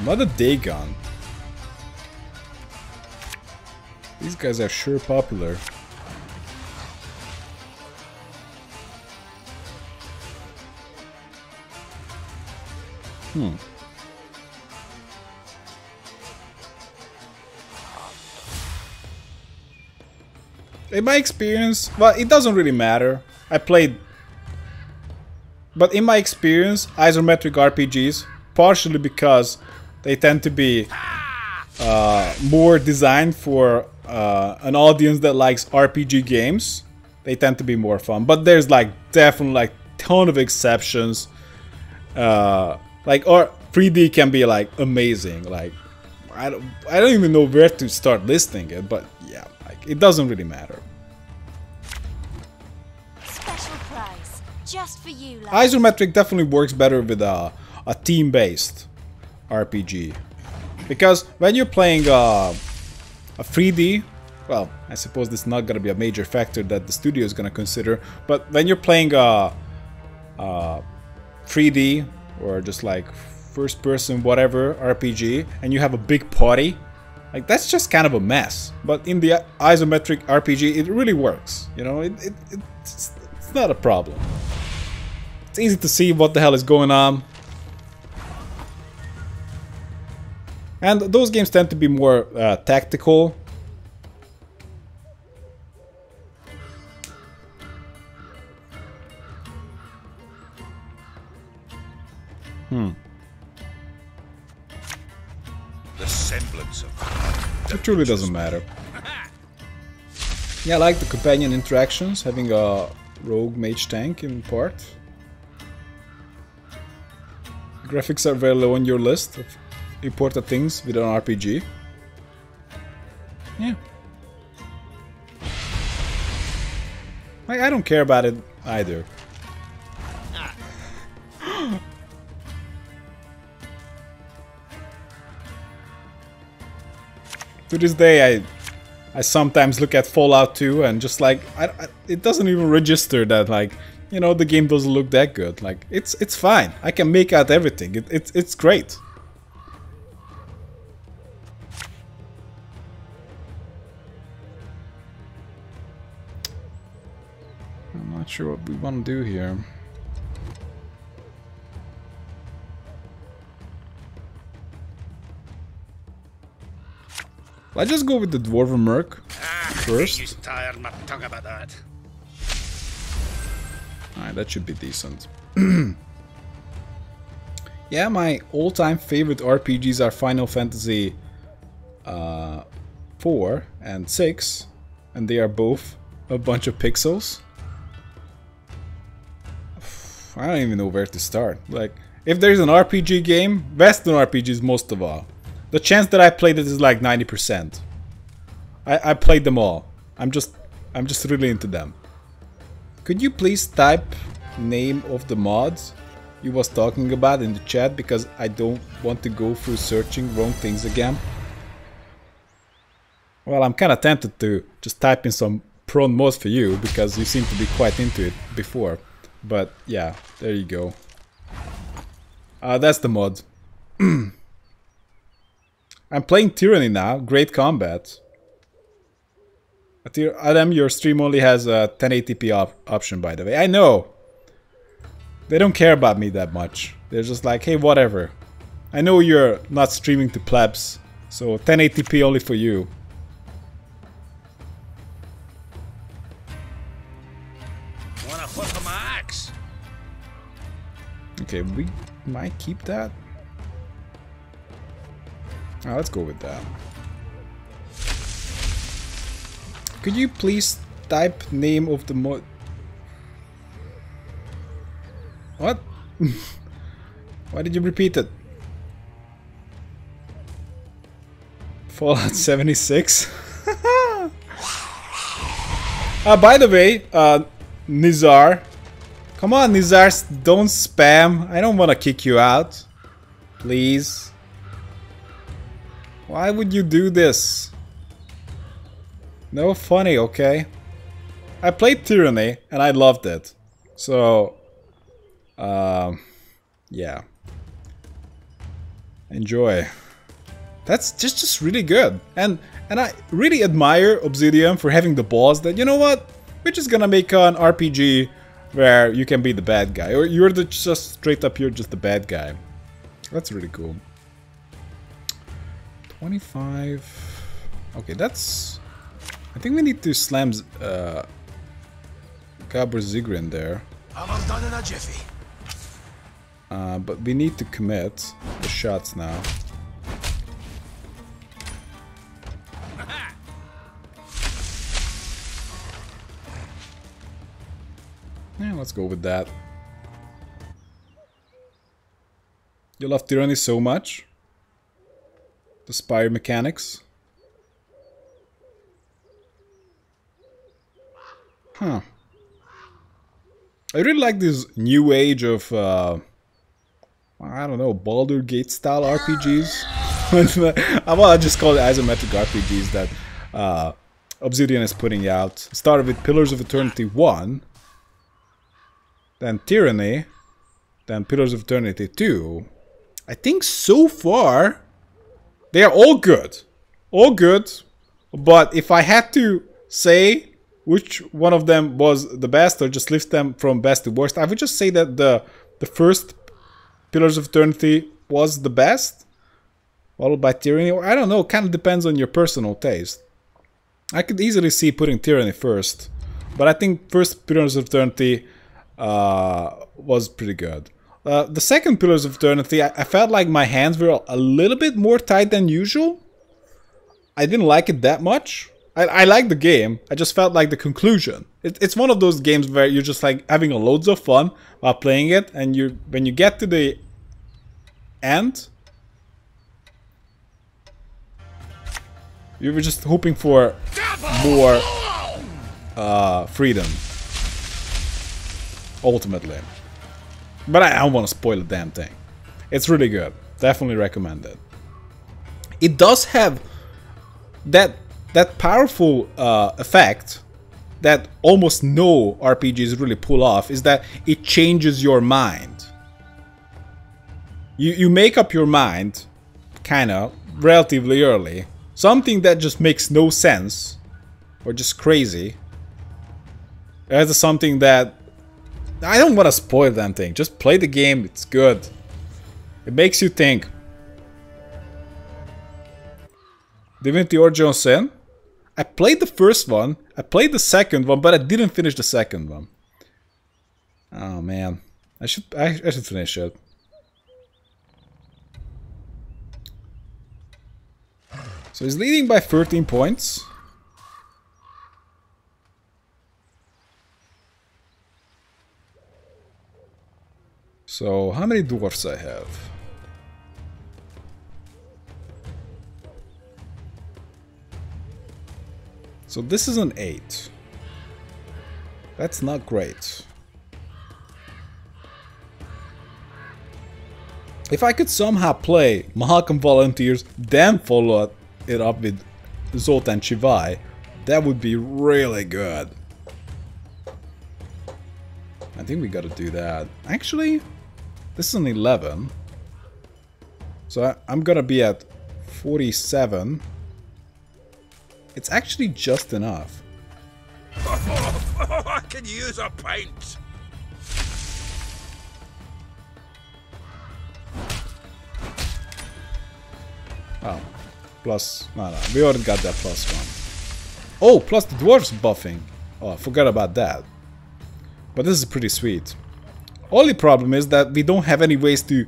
Another Dagon. These guys are sure popular. Hmm. In my experience, well, it doesn't really matter. I played... But in my experience, isometric RPGs, partially because they tend to be uh, more designed for uh, an audience that likes RPG games, they tend to be more fun. But there's like definitely like ton of exceptions. Uh, like or 3D can be like amazing. Like I don't I don't even know where to start listing it, but yeah, like it doesn't really matter. Special prize, just for you, lad. Isometric definitely works better with a, a team-based RPG. Because when you're playing uh, a 3D, well, I suppose this is not gonna be a major factor that the studio is gonna consider, but when you're playing a, a 3D or just like first person whatever RPG and you have a big party, like that's just kind of a mess. But in the isometric RPG, it really works. You know, it, it, it's, it's not a problem. It's easy to see what the hell is going on. And those games tend to be more uh, tactical. Hmm. The semblance of It truly doesn't matter. Yeah, I like the companion interactions, having a rogue mage tank in part. Graphics are very low on your list of important things with an RPG. Yeah. I, I don't care about it either. to this day, I I sometimes look at Fallout 2 and just like I, I, it doesn't even register that like you know the game doesn't look that good. Like it's it's fine. I can make out everything. It, it's it's great. Not sure what we want to do here. Let's just go with the Dwarven Merc first. Used tired my tongue about that. Alright, that should be decent. yeah, my all-time favorite RPGs are Final Fantasy uh, 4 and 6, and they are both a bunch of pixels. I don't even know where to start. Like, if there's an RPG game, Western RPGs most of all. The chance that I played it is like 90%. I, I played them all. I'm just I'm just really into them. Could you please type name of the mods you was talking about in the chat because I don't want to go through searching wrong things again? Well, I'm kind of tempted to just type in some prone mods for you because you seem to be quite into it before. But yeah, there you go. Uh, that's the mod. I'm playing Tyranny now. Great combat. Adam, your stream only has a 1080p op option, by the way. I know. They don't care about me that much. They're just like, hey, whatever. I know you're not streaming to plebs, so 1080p only for you. Okay, we might keep that. Oh, let's go with that. Could you please type name of the mod? What? Why did you repeat it? Fallout 76? uh, by the way, uh, Nizar. Come on, Nizar, don't spam. I don't want to kick you out. Please. Why would you do this? No funny, okay? I played Tyranny and I loved it. So, um, yeah. Enjoy. That's just just really good. And and I really admire Obsidian for having the balls that, you know what? We're just gonna make an RPG where you can be the bad guy. Or you're the, just straight up, you're just the bad guy. That's really cool. 25... Okay, that's... I think we need to slam uh, Gabor Zigrin there. I'm done in a jiffy. Uh, but we need to commit the shots now. Yeah, let's go with that. You love Tyranny so much? The Spire mechanics? Huh. I really like this new age of, uh, I don't know, Baldur Gate style RPGs. I want to just call it isometric RPGs that uh, Obsidian is putting out. started with Pillars of Eternity 1, then Tyranny, then Pillars of Eternity 2. I think so far they are all good. All good. But if I had to say which one of them was the best or just list them from best to worst, I would just say that the the first Pillars of Eternity was the best. Followed by Tyranny, or I don't know, kind of depends on your personal taste. I could easily see putting Tyranny first, but I think first Pillars of Eternity uh, was pretty good. Uh, the second Pillars of Eternity, I, I, felt like my hands were a little bit more tight than usual. I didn't like it that much. I, I like the game, I just felt like the conclusion. It, it's one of those games where you're just like having loads of fun while playing it, and you when you get to the end, you were just hoping for more uh, freedom ultimately. But I don't want to spoil the damn thing. It's really good. Definitely recommend it. It does have that that powerful uh, effect that almost no RPGs really pull off is that it changes your mind. You you make up your mind, kinda, relatively early. Something that just makes no sense, or just crazy. As something that I don't want to spoil that thing. Just play the game. It's good. It makes you think. Divinity Original Sin. I played the first one. I played the second one, but I didn't finish the second one. Oh man, I should I, I should finish it. So he's leading by 13 points. So, how many dwarfs I have? So this is an 8. That's not great. If I could somehow play Mahakam Volunteers, then follow it up with Zoltan Chivay, that would be really good. I think we gotta do that. Actually, this is an 11. So I, I'm gonna be at 47. It's actually just enough. I can use a pint. Oh, ah, plus, no, no, we already got that plus one. Oh, plus the dwarves buffing. Oh, I forgot about that. But this is pretty sweet. Only problem is that we don't have any ways to...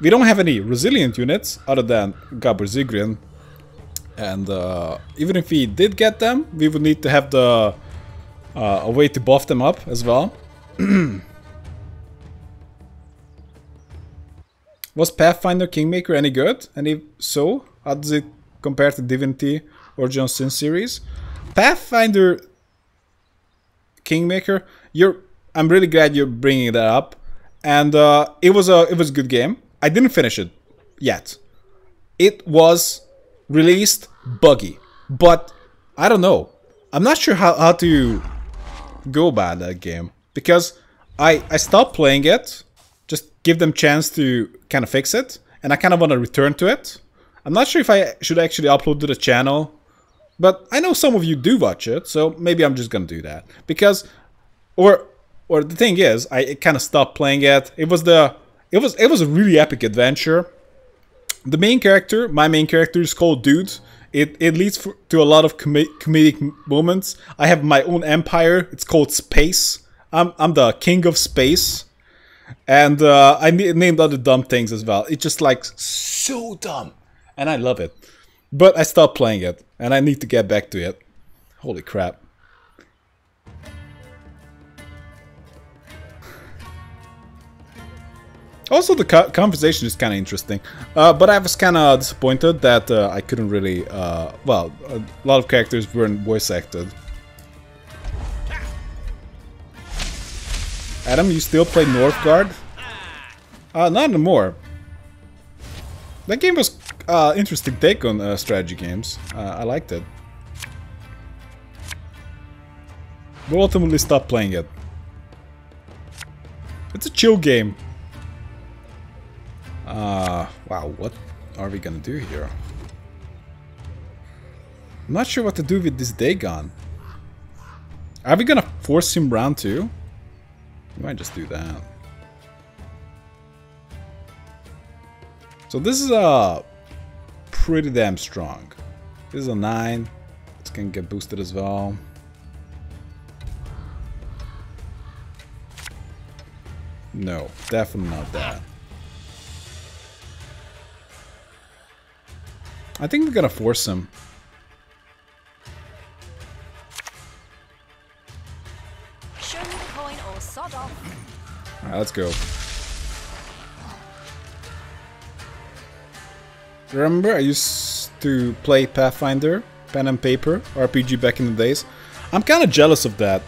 We don't have any resilient units other than Gabor Zigrin. And uh, even if we did get them, we would need to have the uh, a way to buff them up as well. Was Pathfinder Kingmaker any good? And if so, how does it compare to Divinity Original Sin series? Pathfinder Kingmaker, you're I'm really glad you're bringing that up. And uh, it was a it was a good game. I didn't finish it yet. It was released buggy, but I don't know. I'm not sure how, how to go about that game because I I stopped playing it, just give them chance to kind of fix it, and I kind of want to return to it. I'm not sure if I should actually upload to the channel, but I know some of you do watch it, so maybe I'm just gonna do that because, or or the thing is, I kind of stopped playing it. It was the it was it was a really epic adventure. The main character, my main character, is called Dude. It, it leads for, to a lot of com comedic moments. I have my own empire. It's called Space. I'm, I'm the king of space. And uh, I named other dumb things as well. It's just like so dumb. And I love it. But I stopped playing it. And I need to get back to it. Holy crap. Also, the conversation is kind of interesting, uh, but I was kind of disappointed that uh, I couldn't really. Uh, well, a lot of characters weren't voice acted. Adam, you still play Northgard? Uh, not anymore. That game was uh, interesting take on uh, strategy games. Uh, I liked it. But ultimately stopped playing it. It's a chill game. Uh, wow, what are we gonna do here? I'm not sure what to do with this Dagon. Are we gonna force him round two? We might just do that. So this is a uh, pretty damn strong. This is a 9. It's gonna get boosted as well. No, definitely not that. I think we're gonna force him. Show me the coin or sod off. Alright, let's go. Remember, I used to play Pathfinder, pen and paper, RPG back in the days. I'm kind of jealous of that,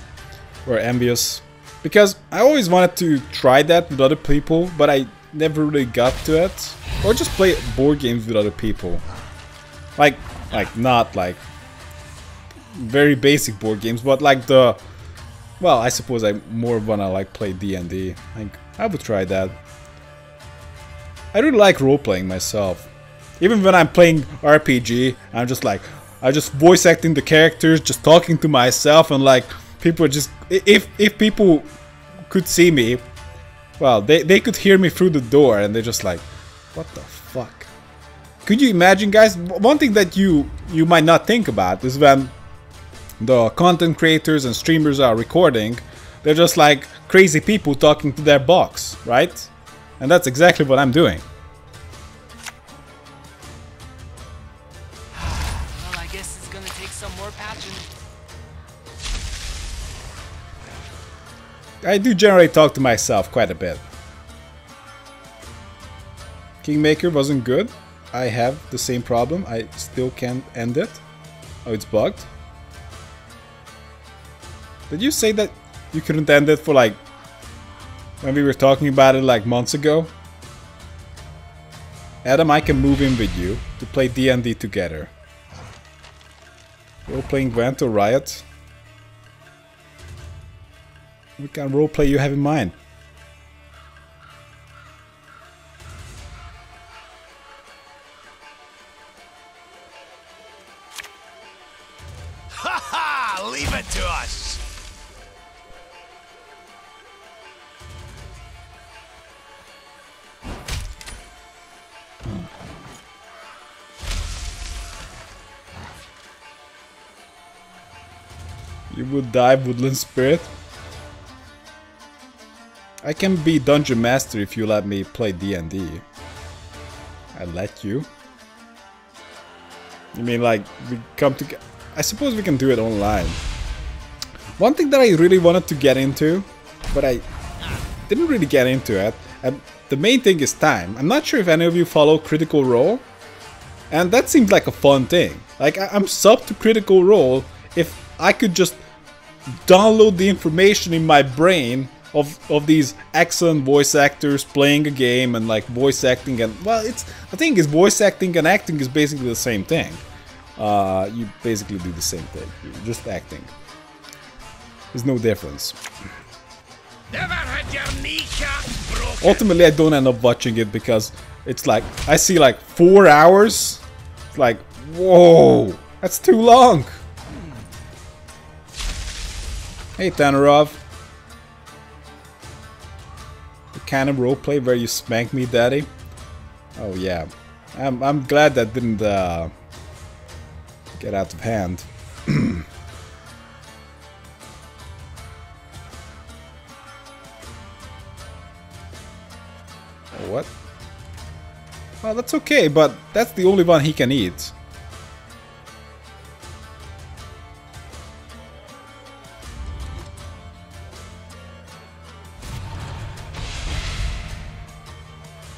or envious, because I always wanted to try that with other people, but I never really got to it. Or just play board games with other people. Like, like not like very basic board games, but like the, well, I suppose I more wanna like play D&D. Like, I would try that. I really like role-playing myself. Even when I'm playing RPG, I'm just like, I just voice acting the characters, just talking to myself, and like, people just, if, if people could see me, well, they, they could hear me through the door, and they're just like, what the fuck? Could you imagine, guys? One thing that you you might not think about is when the content creators and streamers are recording, they're just like crazy people talking to their box, right? And that's exactly what I'm doing. well, I guess it's gonna take some more patching. I do generally talk to myself quite a bit. Kingmaker wasn't good. I have the same problem. I still can't end it. Oh, it's bugged. Did you say that you couldn't end it for like when we were talking about it like months ago? Adam, I can move in with you to play D&D together. Role-playing Gwent or Riot? What kind of roleplay you have in mind? You would die, Woodland Spirit. I can be Dungeon Master if you let me play D&D. I let you? You mean like, we come together? I suppose we can do it online. One thing that I really wanted to get into, but I didn't really get into it, and the main thing is time. I'm not sure if any of you follow Critical Role, and that seems like a fun thing. Like, I'm sub to Critical Role if I could just download the information in my brain of, of these excellent voice actors playing a game and like voice acting and well it's I think is voice acting and acting is basically the same thing uh, you basically do the same thing You're just acting there's no difference Never had your. Ultimately, I don't end up watching it because it's like, I see like four hours. It's like, whoa, that's too long. Hey, Tanarov. The kind of roleplay where you spank me, daddy. Oh, yeah. I'm, I'm glad that didn't uh, get out of hand. What? Well, that's okay, but that's the only one he can eat.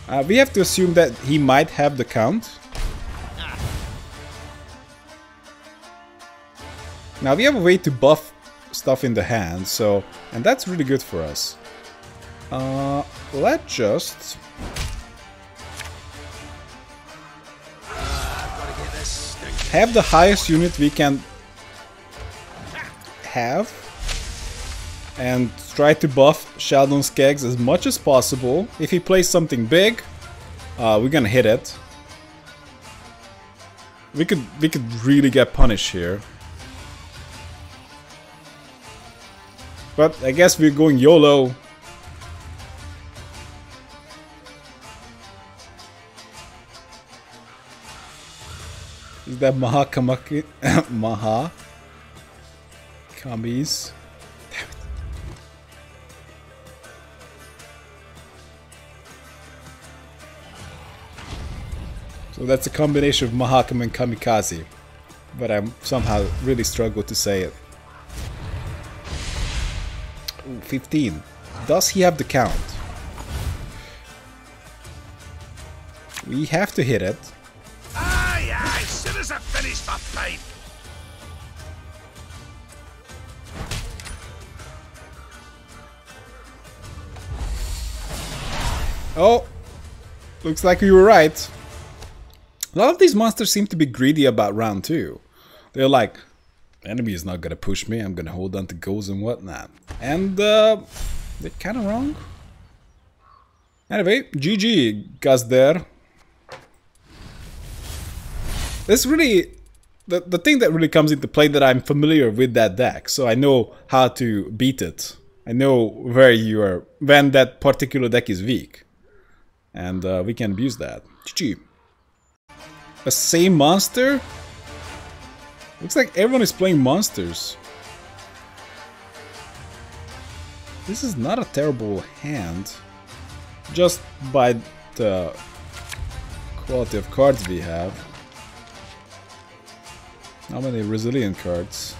Uh, we have to assume that he might have the count. Now we have a way to buff stuff in the hand, so and that's really good for us. Uh, let's just have the highest unit we can have and try to buff Sheldon Skaggs as much as possible. If he plays something big, uh, we're gonna hit it. We could we could really get punished here. But I guess we're going YOLO. Is that Maha Kamaki Maha Kamis? So that's a combination of Mahakam and Kamikaze. But I somehow really struggle to say it. Ooh, 15. Does he have the count? We have to hit it. Aye, aye, soon as I finish my pipe. Oh! Looks like we were right. A lot of these monsters seem to be greedy about round 2. They're like, enemy is not gonna push me, I'm gonna hold on to goals and whatnot. And, uh, they're kinda wrong. Anyway, GG, Gus there. This really, the, the thing that really comes into play that I'm familiar with that deck, so I know how to beat it. I know where you are, when that particular deck is weak. And uh, we can abuse that. GG. A same monster? Looks like everyone is playing monsters. This is not a terrible hand. Just by the quality of cards we have. How many resilient cards?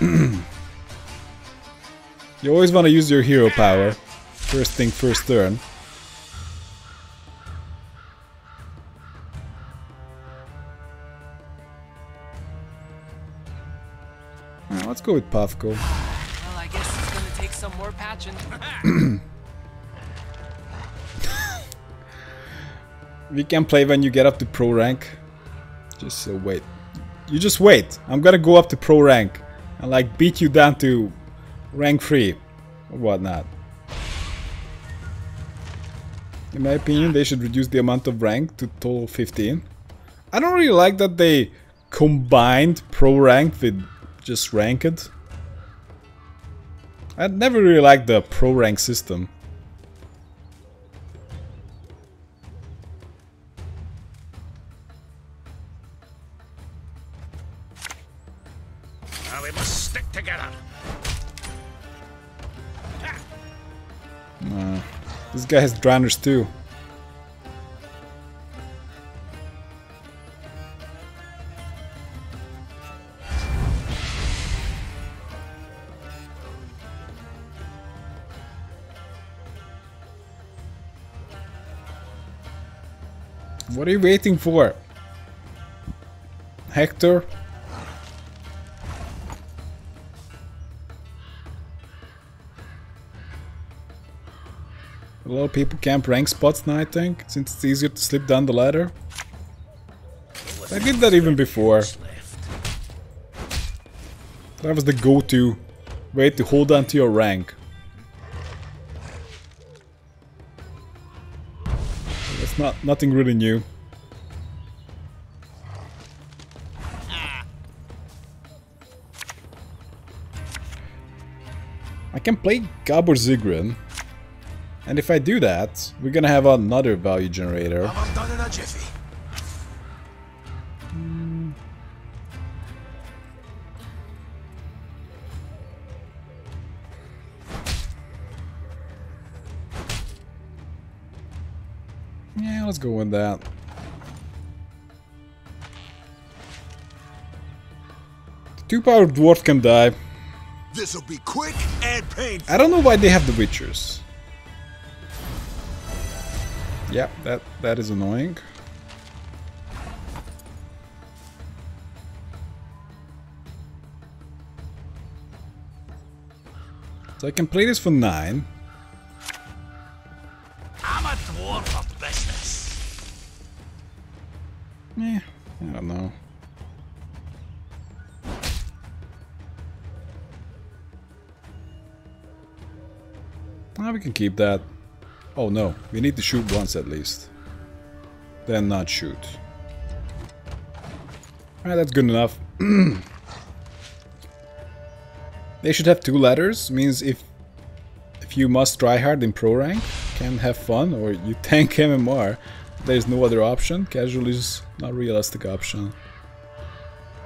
you always want to use your hero power. First thing, first turn. Alright, let's go with Puffco. Well, I guess it's gonna take some more patching. We can play when you get up to pro rank. Just so wait. You just wait. I'm gonna go up to pro rank and like beat you down to rank 3 or whatnot. In my opinion, they should reduce the amount of rank to total 15. I don't really like that they combined pro rank with just ranked. I never really liked the pro rank system. Guy has drowners too. What are you waiting for? Hector? A lot of people camp rank spots now, I think, since it's easier to slip down the ladder. I did that even before. That was the go-to way to hold on to your rank. That's not nothing really new. I can play Gabor Zigrin. And if I do that, we're gonna have another value generator. I'm done in a jiffy. Yeah, let's go with that. The two-power dwarf can die. This'll be quick and painful. I don't know why they have the Witchers. Yeah, that that is annoying. So I can play this for 9. I'm a dwarf of business. Eh, I don't know. Ah, we can keep that. Oh no, we need to shoot once at least. Then not shoot. Alright, that's good enough. they should have two ladders, means if if you must try hard in pro rank, can have fun, or you tank MMR, there's no other option. Casual is not a realistic option.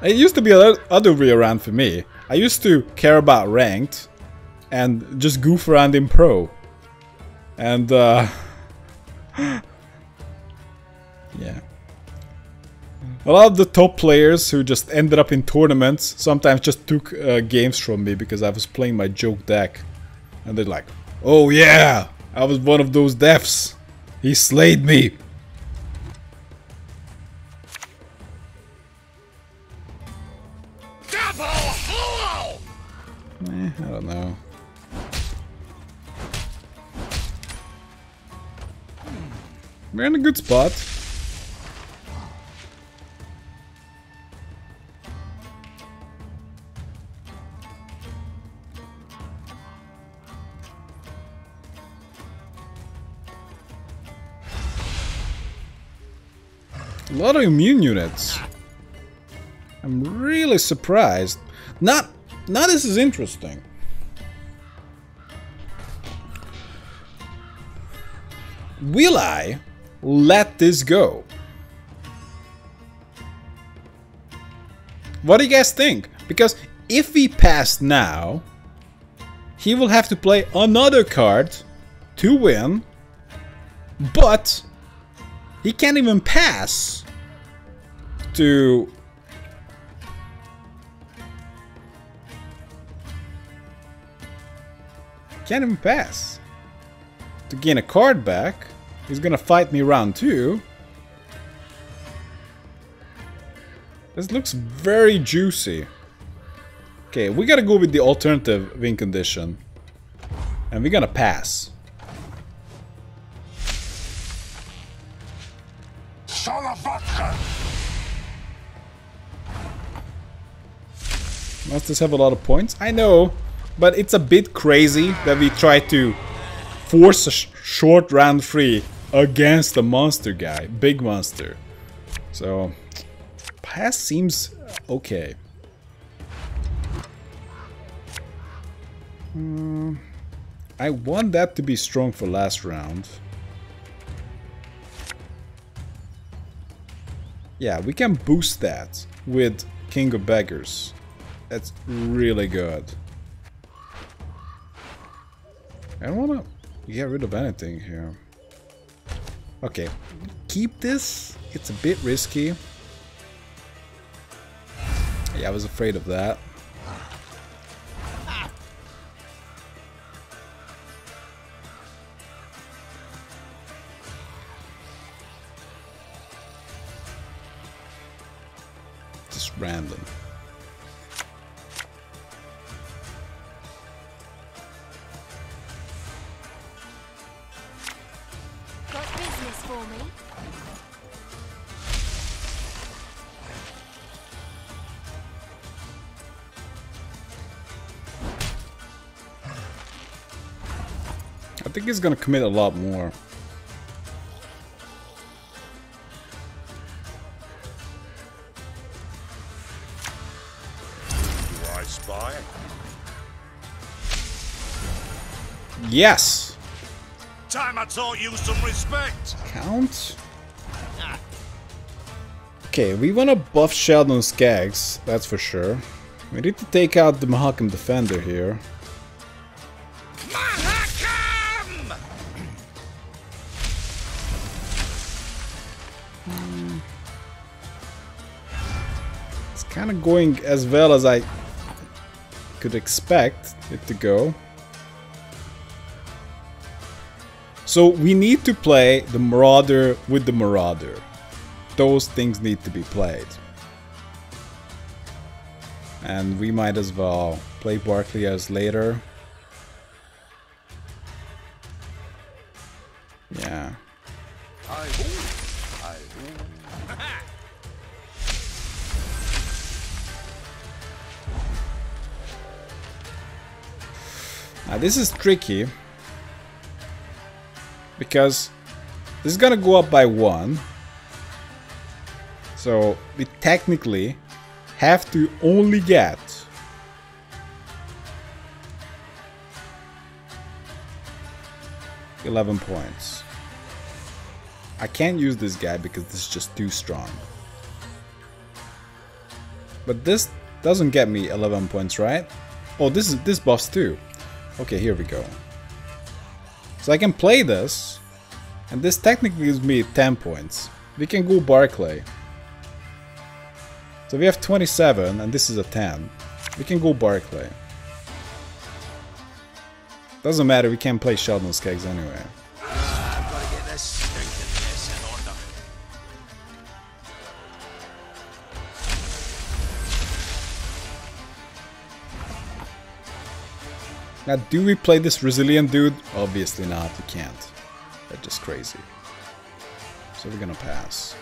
It used to be the other way around for me. I used to care about ranked and just goof around in pro. And uh yeah. A lot of the top players who just ended up in tournaments sometimes just took uh, games from me because I was playing my joke deck. And they're like, "Oh yeah, I was one of those deaths. He slayed me." Hollow! Eh, I don't know. We're in a good spot. A lot of immune units. I'm really surprised. Not, not this is interesting. Will I let this go? What do you guys think? Because if we pass now, he will have to play another card to win, but he can't even pass to Can't even pass. To gain a card back, he's gonna fight me round two. This looks very juicy. Okay, we gotta go with the alternative win condition. And we're gonna pass. Son of vodka! Must this have a lot of points? I know, but it's a bit crazy that we try to force a sh short round free against the monster guy, big monster. So, pass seems okay. Hmm, I want that to be strong for last round. Yeah, we can boost that with King of Beggars. That's really good. I don't want to get rid of anything here. Okay, keep this. It's a bit risky. Yeah, I was afraid of that. He's gonna commit a lot more. Do I spy? Yes! Time I taught you some respect. Count? Okay, we wanna buff Sheldon Skaggs, that's for sure. We need to take out the Mahakam Defender here. Kind of going as well as I could expect it to go. So we need to play the Marauder with the Marauder. Those things need to be played. And we might as well play Barclay as later. Now this is tricky because this is gonna go up by one. So we technically have to only get eleven points. I can't use this guy because this is just too strong. But this doesn't get me 11 points, right? Oh, this is this buffs too. Okay, here we go. So I can play this, and this technically gives me 10 points. We can go Barclay. So we have 27, and this is a 10. We can go Barclay. Doesn't matter, we can't play Sheldon Skaggs anyway. Now, do we play this resilient dude? Obviously not, you can't. That's just crazy. So we're gonna pass.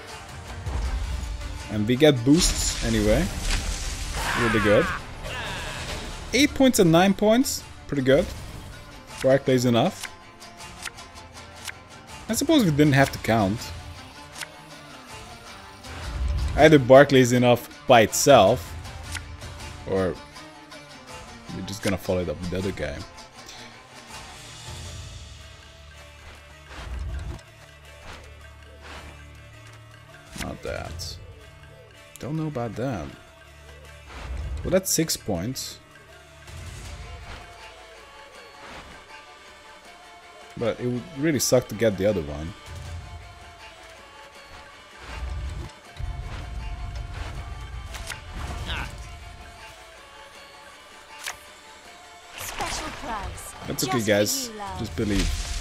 And we get boosts anyway. Really good. 8 points and 9 points. Pretty good. Barclay's enough. I suppose we didn't have to count. Either Barclay's enough by itself, or we're just gonna follow it up with the other guy. Not that. Don't know about that. Well, that's six points. But it would really suck to get the other one. That's okay, guys. for you, love. Just believe.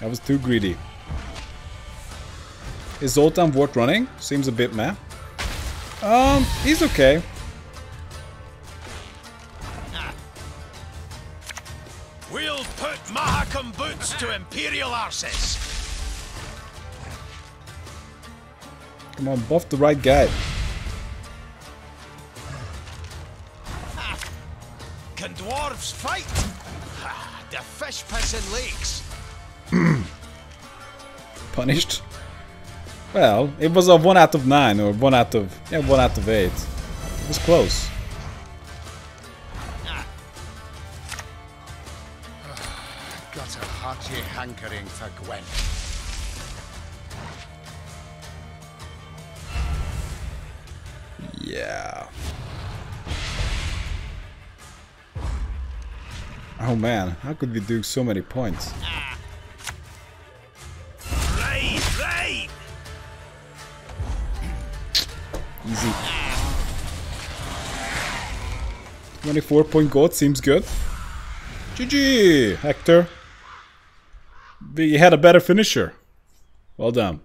I was too greedy. Is Zoltan worth running? Seems a bit meh. Um, he's okay. We'll put Mahakam boots to Imperial arses. Come on, buff the right guy. Dwarves fight? Ha, the fish pissing leaks. Punished. Well, it was a 1 out of 9 or 1 out of... Yeah, 1 out of 8. It was close. Ah. Got a hearty hankering for Gwent. Yeah. Oh man, how could we do so many points? Easy. 24 point gold seems good. GG, Hector. We had a better finisher. Well done.